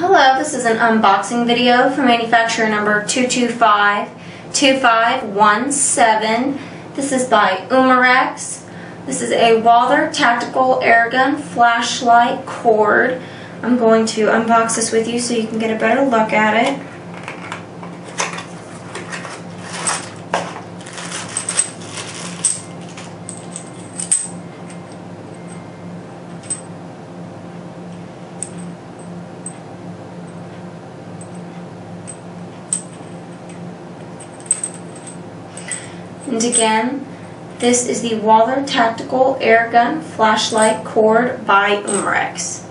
Hello, this is an unboxing video for manufacturer number 225-2517. This is by Umarex. This is a Walther Tactical Airgun flashlight cord. I'm going to unbox this with you so you can get a better look at it. And again, this is the Walther Tactical Airgun Flashlight Cord by Umarex.